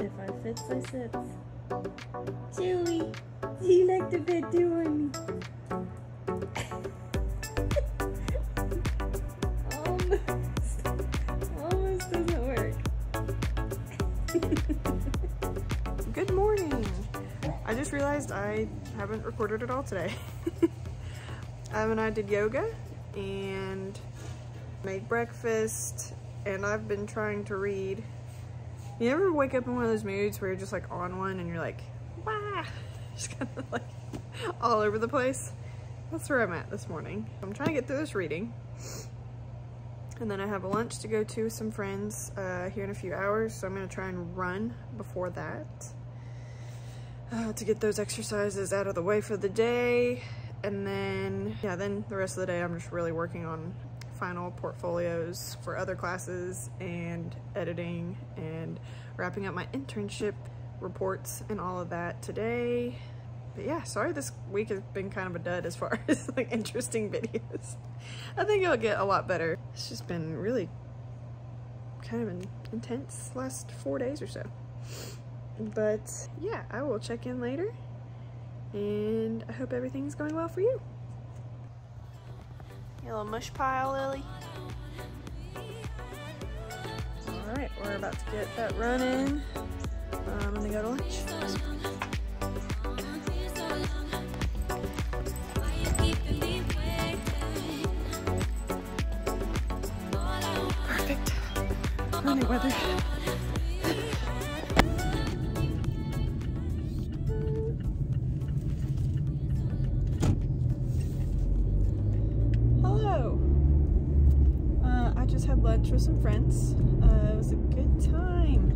If I fits, I sits. Chewy, do you like the bed too, honey? almost, almost doesn't work. Good morning. I just realized I haven't recorded at all today. Evan um, and I did yoga and made breakfast and I've been trying to read. You ever wake up in one of those moods where you're just like on one and you're like, wow, just kind of like all over the place? That's where I'm at this morning. I'm trying to get through this reading. And then I have a lunch to go to with some friends uh, here in a few hours, so I'm gonna try and run before that uh, to get those exercises out of the way for the day. And then, yeah, then the rest of the day I'm just really working on final portfolios for other classes and editing and wrapping up my internship reports and all of that today. But yeah, sorry this week has been kind of a dud as far as like interesting videos. I think it'll get a lot better. It's just been really kind of an intense last four days or so. But yeah, I will check in later and I hope everything's going well for you. You little mush pile, Lily. All right, we're about to get that running. Um, I'm gonna go to lunch. Weather. Just had lunch with some friends. Uh, it was a good time.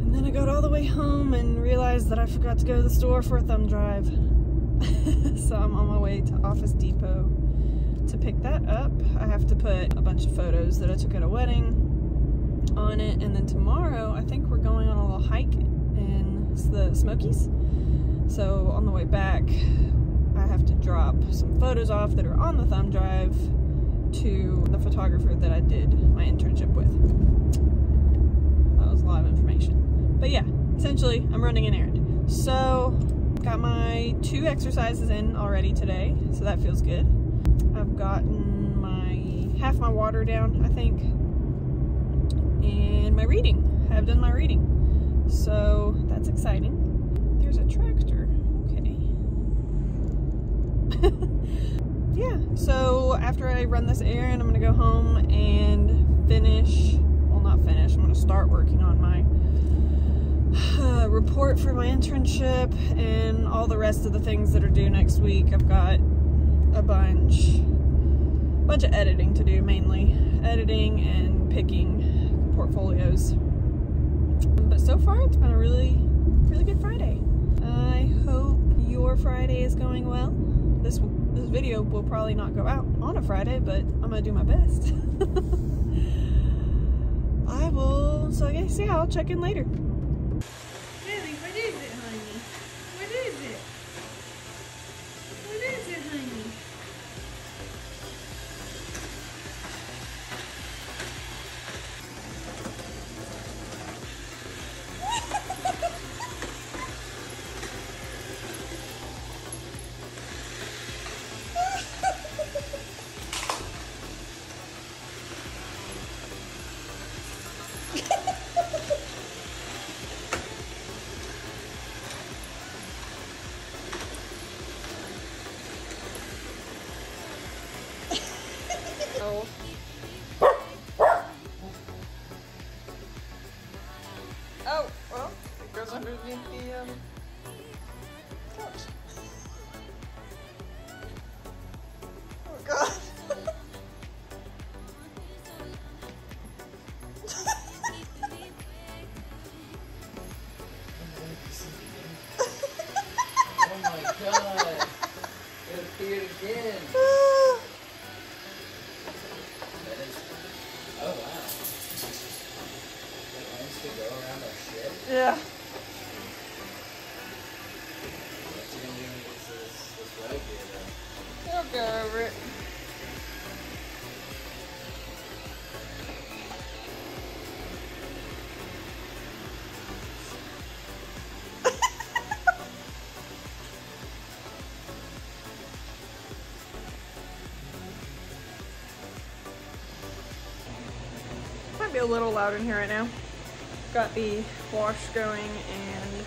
And then I got all the way home and realized that I forgot to go to the store for a thumb drive. so I'm on my way to Office Depot to pick that up. I have to put a bunch of photos that I took at a wedding on it. And then tomorrow, I think we're going on a little hike in the Smokies. So on the way back, I have to drop some photos off that are on the thumb drive to the photographer that I did my internship with. That was a lot of information. But yeah, essentially, I'm running an errand. So, got my two exercises in already today, so that feels good. I've gotten my half my water down, I think, and my reading. I've done my reading. So, that's exciting. There's a tractor. yeah, so after I run this errand, I'm gonna go home and finish, well not finish, I'm gonna start working on my uh, report for my internship and all the rest of the things that are due next week. I've got a bunch, bunch of editing to do mainly, editing and picking portfolios. But so far it's been a really, really good Friday. I hope your Friday is going well this this video will probably not go out on a Friday, but I'm gonna do my best. I will, so I guess, yeah, I'll check in later. to go around our. Yeah. They'll go over it. Might be a little loud in here right now. Got the wash going and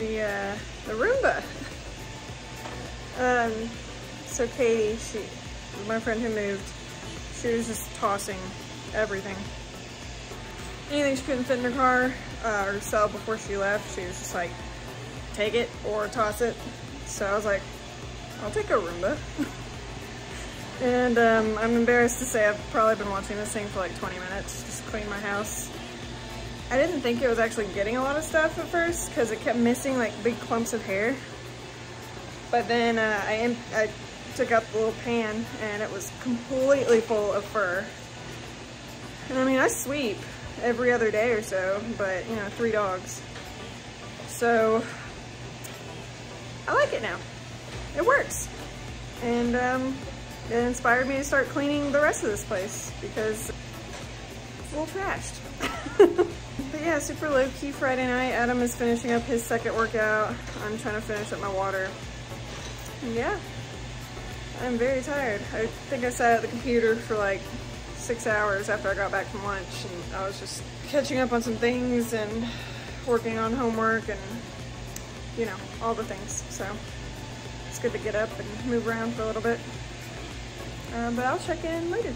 the uh, the Roomba. Um, so Katie, she, my friend who moved, she was just tossing everything. Anything she couldn't fit in her car uh, or sell before she left, she was just like, take it or toss it. So I was like, I'll take a Roomba. and um, I'm embarrassed to say I've probably been watching this thing for like 20 minutes, just clean my house. I didn't think it was actually getting a lot of stuff at first because it kept missing like big clumps of hair. But then uh, I, I took out the little pan and it was completely full of fur. And I mean, I sweep every other day or so, but you know, three dogs. So I like it now. It works. And um, it inspired me to start cleaning the rest of this place because it's a little trashed. But yeah, super low key Friday night. Adam is finishing up his second workout. I'm trying to finish up my water. Yeah, I'm very tired. I think I sat at the computer for like six hours after I got back from lunch and I was just catching up on some things and working on homework and you know, all the things. So it's good to get up and move around for a little bit. Uh, but I'll check in later.